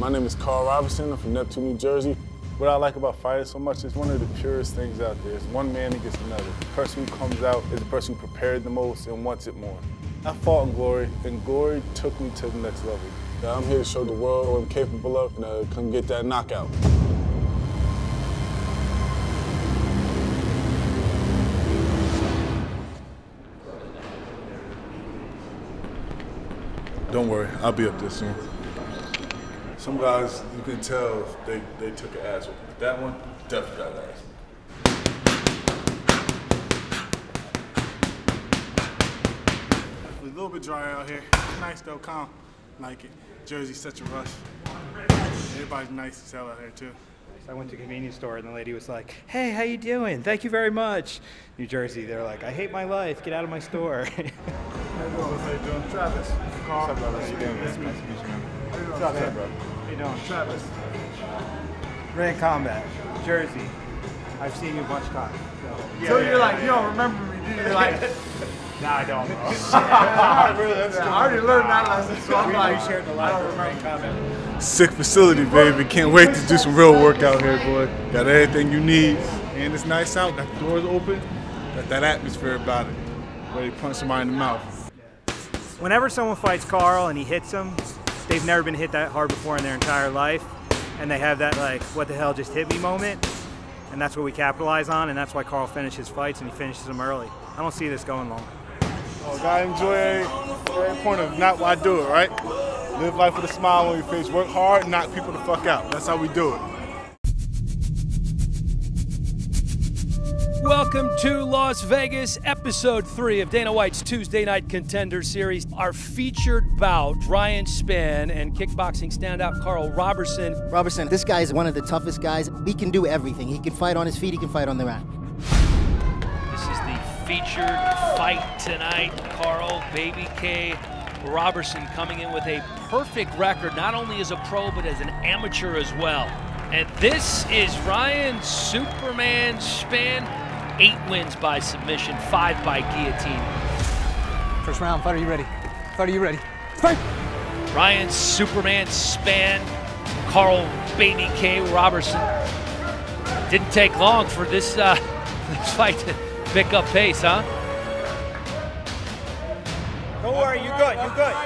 My name is Karl Roberson. I'm from Neptune, New Jersey. What I like about fighting so much is one of the purest things out there. It's one man against another. The person who comes out is the person who prepared the most and wants it more. I fought in Glory, and Glory took me to the next level. I'm here to show the world what I'm capable of and uh, come get that knockout. Don't worry, I'll be up there soon. Some guys, you can tell they, they took an ass whooping. That one, definitely got an ass. A little bit dry out here. Nice though, calm. Like it. Jersey's such a rush. Everybody's nice to sell out here too. I went to a convenience store and the lady was like, "Hey, how you doing? Thank you very much." New Jersey, they're like, "I hate my life. Get out of my store." How you doing? How you doing? Travis. Karl. What's up, brother? How you doing? Nice to meet you, man. What's up, man? bro? How you doing? Travis. Ran Combat, Jersey. I've seen you a bunch of times. So, So you're like, you don't remember me, do you? You're like, nah, I don't know. I already learned that lesson, so I'm we, like, we shared the life of Ran Combat. Sick facility, baby. Can't wait to do some real work out here, boy. Got everything you need. And it's nice out. Got the doors open. Got that atmosphere about it. Ready to punch somebody in the mouth. Whenever someone fights Karl and he hits them, they've never been hit that hard before in their entire life, and they have that like, "What the hell just hit me?" moment, and that's what we capitalize on, and that's why Karl finishes fights and he finishes them early. I don't see this going long. Oh, gotta enjoy every, point of not why do it, right? Live life with a smile on your face. Work hard, knock people the fuck out. That's how we do it. Welcome to Las Vegas, episode three of Dana White's Tuesday Night Contender Series. Our featured bout, Ryan Spann and kickboxing standout Karl Roberson. Roberson, this guy is one of the toughest guys. He can do everything. He can fight on his feet, he can fight on the mat. This is the featured fight tonight. Karl Baby K Roberson coming in with a perfect record, not only as a pro, but as an amateur as well. And this is Ryan Superman Spann. Eight wins by submission, five by guillotine. First round, fight, are you ready? Fight, are you ready? Fight! Ryan Superman Spann, Karl Baby K Roberson. Didn't take long for this uh, this fight to pick up pace, huh? Don't worry, you're good. You're good.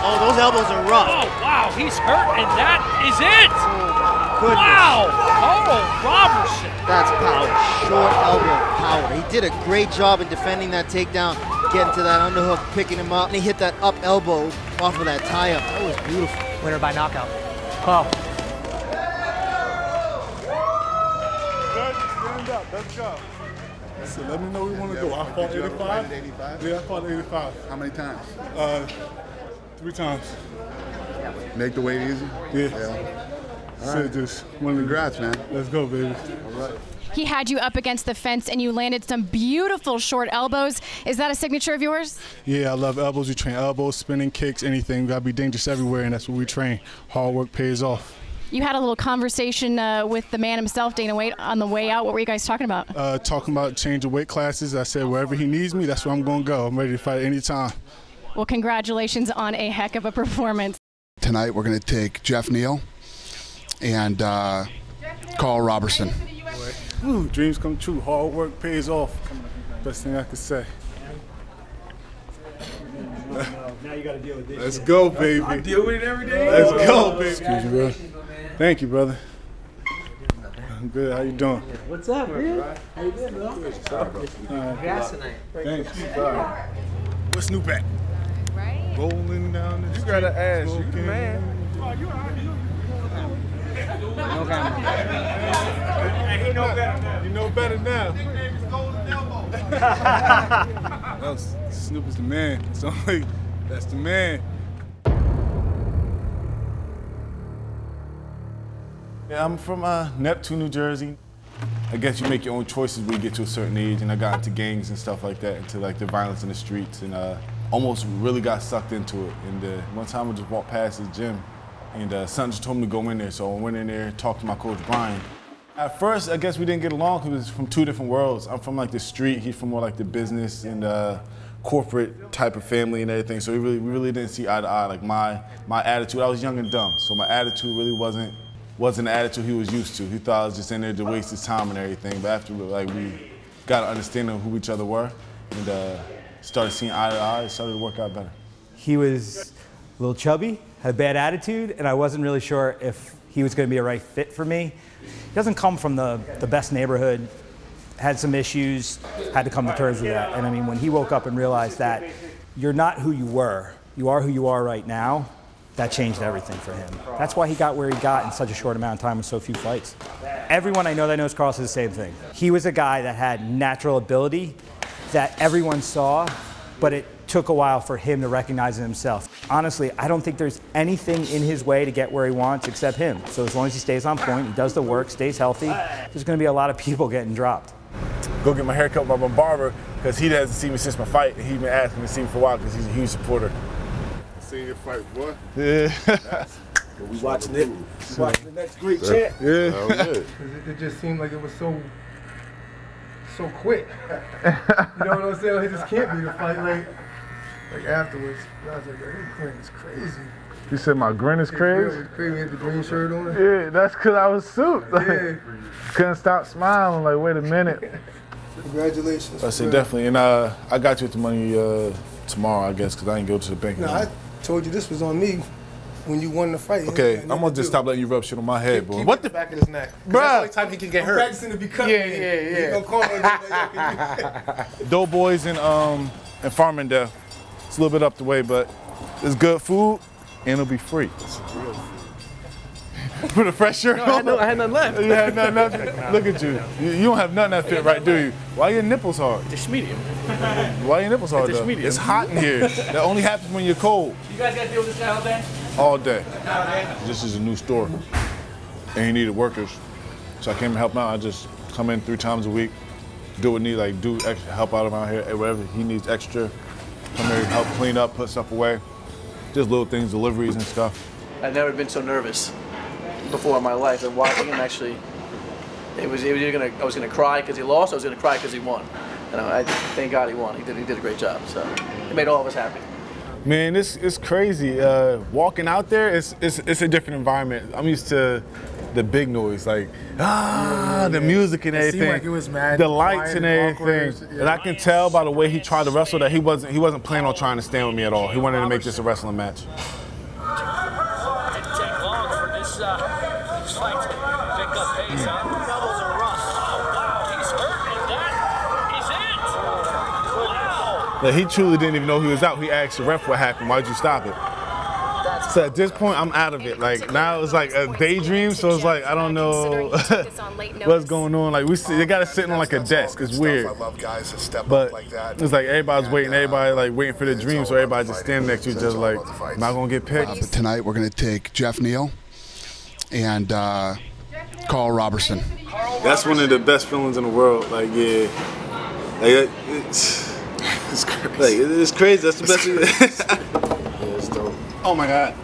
Oh, those elbows are rough. Oh wow, he's hurt, and that is it. Goodness. Wow, Karl Roberson. That's power. Short elbow power. He did a great job in defending that takedown, getting to that underhook, picking him up, and he hit that up elbow off of that tie up. That was beautiful. Winner by knockout. Karl. Good, stand up, let's go. So let me know what you want to do. I fought 85. 85? Yeah, I fought 85. How many times? Uh, three times. Make the weight easy? Yeah. So just one of the- Congrats, man. Let's go, baby. All right. He had you up against the fence and you landed some beautiful short elbows. Is that a signature of yours? Yeah, I love elbows. We train elbows, spinning kicks, anything. We gotta be dangerous everywhere, and that's what we train. Hard work pays off. You had a little conversation uh, with the man himself, Dana White, on the way out. What were you guys talking about? Uh, talking about changing weight classes, I said wherever he needs me, that's where I'm gonna go. I'm ready to fight anytime. Well, congratulations on a heck of a performance. Tonight we're going to take Jeff Neal and uh, Karl Roberson. Ooh, dreams come true. Hard work pays off. Best thing I could say. Now you got to deal with this. Let's go, baby. I deal with it every day. Let's go, baby. Excuse me, bro. Thank you, brother. I'm good. How you doing? What's up, man? How you doing, bro? Gas tonight. Thanks. What's new back? Rolling down the You got an ass. You the man. He know better now. You know better now. that was, Snoop is the man. It's only that's the man. Yeah, I'm from uh, Neptune, New Jersey. I guess you make your own choices when you get to a certain age, and I got into gangs and stuff like that, into like the violence in the streets, and uh, almost really got sucked into it. And uh, one time I just walked past his gym, and uh, just told me to go in there, so I went in there, talked to my coach Brian, At first, I guess we didn't get along because we was from two different worlds. I'm from like the street. He's from more like the business and uh, corporate type of family and everything. So we really, we really didn't see eye to eye. Like my, my attitude, I was young and dumb, so my attitude really wasn't wasn't the attitude he was used to. He thought I was just in there to waste his time and everything. But after like we got an understanding of who each other were and uh, started seeing eye to eye, it started to work out better. He was a little chubby, had a bad attitude, and I wasn't really sure if he was going to be a right fit for me. He doesn't come from the, the best neighborhood, had some issues, had to come to terms with that. And I mean, when he woke up and realized that you're not who you were, you are who you are right now, that changed everything for him. That's why he got where he got in such a short amount of time with so few fights. Everyone I know that knows Karl says the same thing. He was a guy that had natural ability that everyone saw, but it took a while for him to recognize it himself. Honestly, I don't think there's anything in his way to get where he wants except him. So as long as he stays on point, he does the work, stays healthy, there's going to be a lot of people getting dropped. Go get my hair cut by my barber because he hasn't seen me since my fight. and He's been asking me to see me for a while because he's a huge supporter. Seen your fight, boy. Yeah. We watching it. We watching the next great Yeah. champ. Yeah. Yeah. It, it just seemed like it was so, so quick. you know what I'm saying? It just can't be the fight like, like afterwards. I was like, that grin is crazy. You said my grin is His crazy? grin was crazy. He had the green shirt on. Yeah, that's because I was suit. Like, Yeah. Couldn't stop smiling. Like, wait a minute. Congratulations. I said definitely, and uh, I got you with the money uh, tomorrow, I guess, because I didn't go to the bank. No, now. I told you this was on me when you won the fight. Okay, had I'm gonna just do. stop letting you rub shit on my head, boy. Keep What the? back of his neck? 'Cause Bruh. That's the only time he can get I'm hurt. practicing to be cut. Yeah, yeah, yeah. He gonna call me and be like, yo, can you- Doughboys in um in Farmingdale. It's a little bit up the way, but it's good food and it'll be free. Put a fresh shirt No, on. I had no- I had nothing left. You had nothing left. Look at you. you. You don't have nothing that fit right, do you? Why your nipples hard? Just medium. Why your nipples hard Just medium. It's hot in here. that only happens when you're cold. You guys got to deal with this guy all day? All day. This is a new store, and he needed workers, so I came and help him out. I just come in three times a week, do what need, like do extra help out around here, whatever he needs extra. Come here, help clean up, put stuff away, just little things, deliveries and stuff. I've never been so nervous before in my life, and watching him actually, it was, it was gonna, I was gonna cry because he lost, I was gonna cry because he won. And I, I thank God he won. He did, he did a great job. So it made all of us happy. Man, it's it's crazy. Uh, walking out there, it's, it's it's a different environment. I'm used to the big noise, like ah, the music and It everything, like it was mad the lights quiet and and awkward. everything. And I can tell by the way he tried to wrestle that he wasn't he wasn't planning on trying to stand with me at all. He wanted to make this a wrestling match. Didn't take long for this, uh, this fight to pick up pace, huh? Is Like, he truly didn't even know he was out. He asked the ref what happened. Why'd you stop it? So at this point, I'm out of it. Like now, it's like a daydream. So it's like I don't know what's going on. Like we, see, they got it sitting on like a desk. It's weird. I love guys that step But like that. it's like everybody's waiting, everybody like waiting for the dream, so everybody just standing next to each other like, am I gonna get picked? Uh, but tonight we're going to take Jeff Neal and uh, Karl Roberson. That's one of the best feelings in the world. Like yeah, like it's it's crazy. Like it's crazy. That's the best. Yeah, it's dope. oh my god.